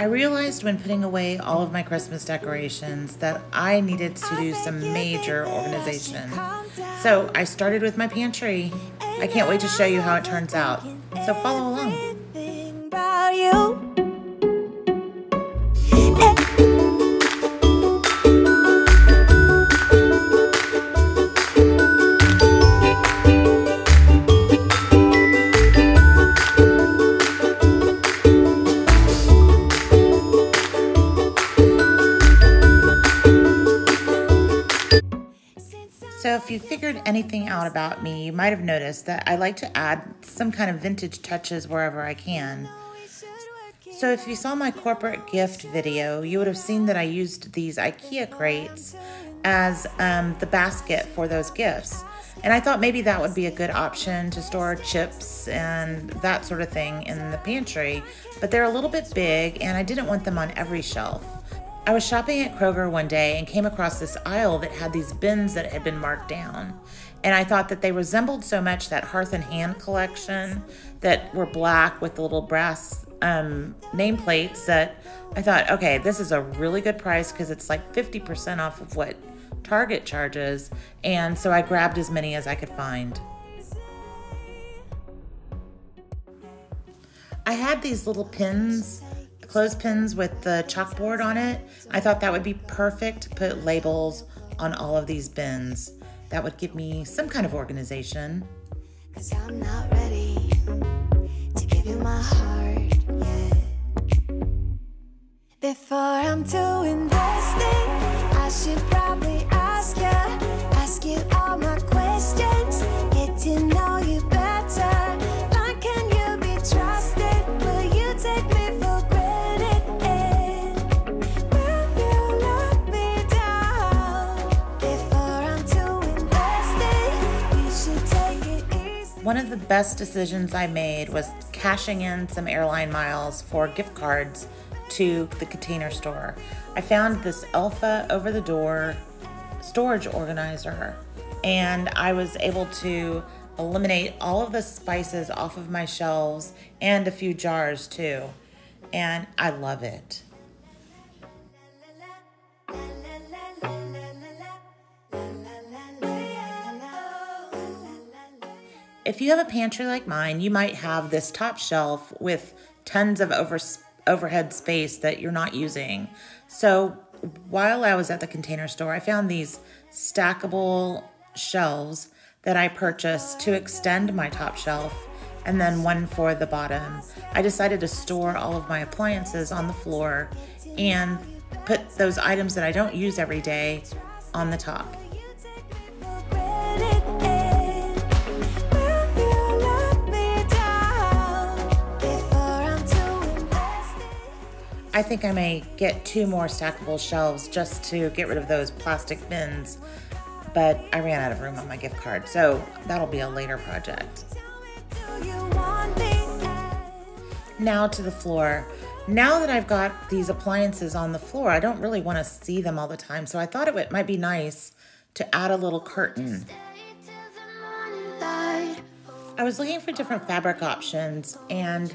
I realized when putting away all of my Christmas decorations that I needed to do some major organization. So I started with my pantry. I can't wait to show you how it turns out. So follow along. So if you figured anything out about me, you might have noticed that I like to add some kind of vintage touches wherever I can. So if you saw my corporate gift video, you would have seen that I used these IKEA crates as um, the basket for those gifts. And I thought maybe that would be a good option to store chips and that sort of thing in the pantry, but they're a little bit big and I didn't want them on every shelf. I was shopping at Kroger one day and came across this aisle that had these bins that had been marked down. And I thought that they resembled so much that Hearth and Hand collection that were black with the little brass um, nameplates that I thought, okay, this is a really good price because it's like 50% off of what Target charges. And so I grabbed as many as I could find. I had these little pins clothespins with the chalkboard on it. I thought that would be perfect to put labels on all of these bins. That would give me some kind of organization. Cause I'm not ready to give you my heart yet. Before I'm too invested, I should probably One of the best decisions I made was cashing in some airline miles for gift cards to the container store. I found this Elfa over the door storage organizer and I was able to eliminate all of the spices off of my shelves and a few jars too. And I love it. If you have a pantry like mine, you might have this top shelf with tons of over, overhead space that you're not using. So while I was at the container store, I found these stackable shelves that I purchased to extend my top shelf and then one for the bottom. I decided to store all of my appliances on the floor and put those items that I don't use every day on the top. I think I may get two more stackable shelves just to get rid of those plastic bins, but I ran out of room on my gift card, so that'll be a later project. Now to the floor. Now that I've got these appliances on the floor, I don't really want to see them all the time, so I thought it might be nice to add a little curtain. Mm. I was looking for different fabric options and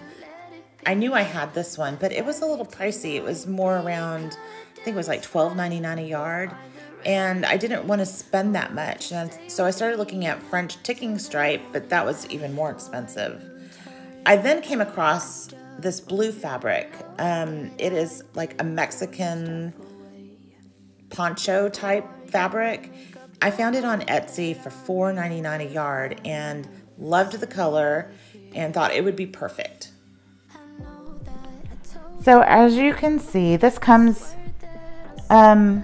I knew I had this one, but it was a little pricey. It was more around, I think it was like $12.99 a yard. And I didn't want to spend that much. And so I started looking at French ticking stripe, but that was even more expensive. I then came across this blue fabric. Um, it is like a Mexican poncho type fabric. I found it on Etsy for $4.99 a yard and loved the color and thought it would be perfect. So as you can see, this comes, um,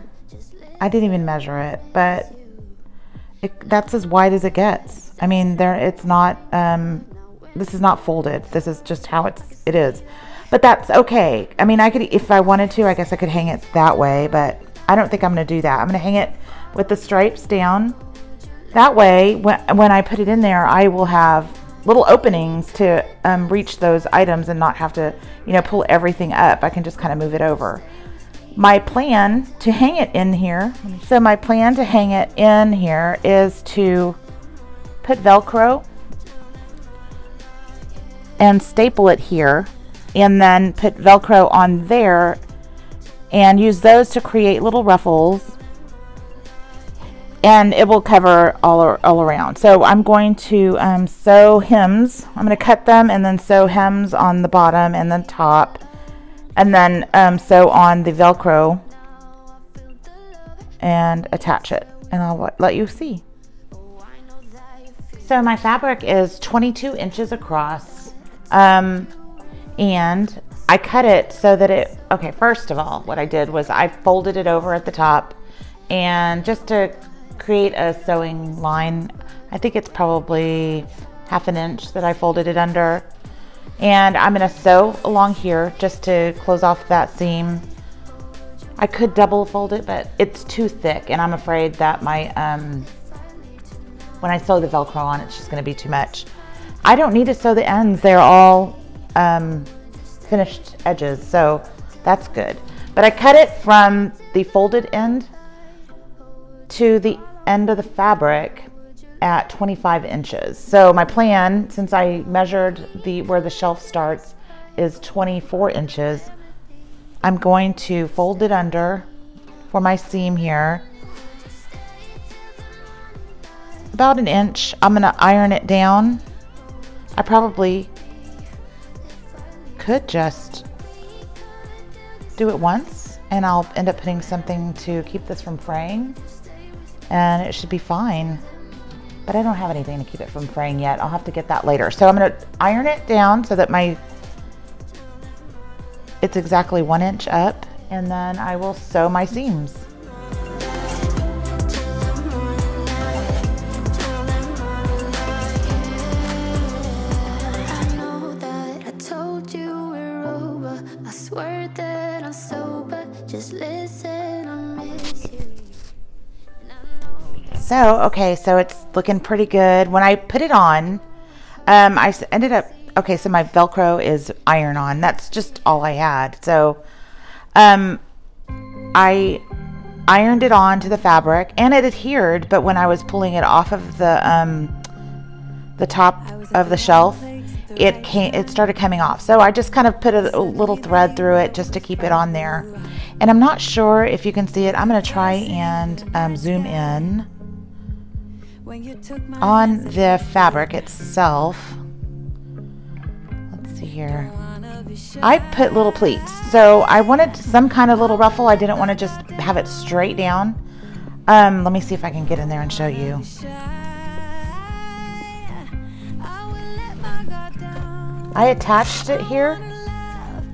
I didn't even measure it, but it, that's as wide as it gets. I mean, there, it's not, um, this is not folded. This is just how it's, it is. But that's okay. I mean, I could, if I wanted to, I guess I could hang it that way, but I don't think I'm going to do that. I'm going to hang it with the stripes down. That way, when, when I put it in there, I will have little openings to um, reach those items and not have to, you know, pull everything up. I can just kind of move it over. My plan to hang it in here, so my plan to hang it in here is to put Velcro and staple it here and then put Velcro on there and use those to create little ruffles and it will cover all, all around. So I'm going to um, sew hems. I'm going to cut them and then sew hems on the bottom and the top and then um, sew on the Velcro and attach it and I'll let you see. So my fabric is 22 inches across um, and I cut it so that it, okay, first of all, what I did was I folded it over at the top and just to create a sewing line, I think it's probably half an inch that I folded it under. And I'm gonna sew along here just to close off that seam. I could double fold it, but it's too thick and I'm afraid that my, um, when I sew the Velcro on, it's just gonna be too much. I don't need to sew the ends. They're all um, finished edges, so that's good. But I cut it from the folded end to the end of the fabric at 25 inches. So my plan, since I measured the where the shelf starts, is 24 inches. I'm going to fold it under for my seam here. About an inch. I'm going to iron it down. I probably could just do it once and I'll end up putting something to keep this from fraying and it should be fine. But I don't have anything to keep it from fraying yet. I'll have to get that later. So I'm gonna iron it down so that my, it's exactly one inch up and then I will sew my seams. So, okay, so it's looking pretty good. When I put it on, um, I ended up, okay, so my Velcro is iron on. That's just all I had. So, um, I ironed it on to the fabric and it adhered, but when I was pulling it off of the, um, the top of the shelf, it came, it started coming off. So I just kind of put a, a little thread through it just to keep it on there. And I'm not sure if you can see it. I'm going to try and um, zoom in on the fabric itself, let's see here. I put little pleats. So I wanted some kind of little ruffle. I didn't want to just have it straight down. Um, let me see if I can get in there and show you. I attached it here,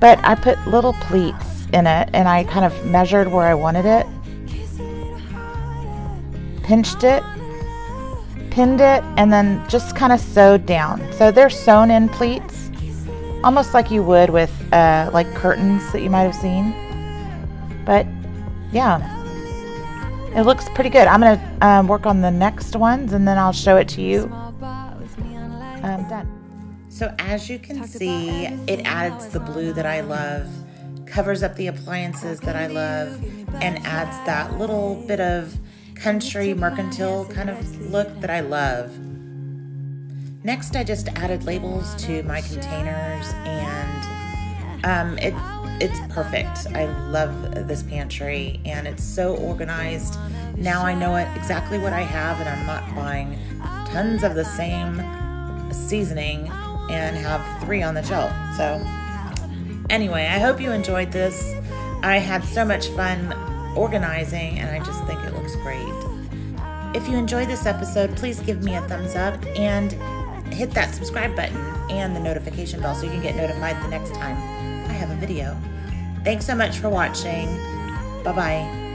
but I put little pleats in it and I kind of measured where I wanted it. Pinched it pinned it and then just kind of sewed down. So they're sewn in pleats, almost like you would with uh, like curtains that you might have seen. But yeah, it looks pretty good. I'm going to um, work on the next ones and then I'll show it to you. Um, done. So as you can see, it adds the blue that I love, covers up the appliances that I love, and adds that little bit of country mercantile kind of look that I love. Next, I just added labels to my containers and um, it it's perfect. I love this pantry and it's so organized. Now I know it, exactly what I have and I'm not buying tons of the same seasoning and have three on the shelf. So anyway, I hope you enjoyed this. I had so much fun organizing, and I just think it looks great. If you enjoyed this episode, please give me a thumbs up and hit that subscribe button and the notification bell so you can get notified the next time I have a video. Thanks so much for watching. Bye bye.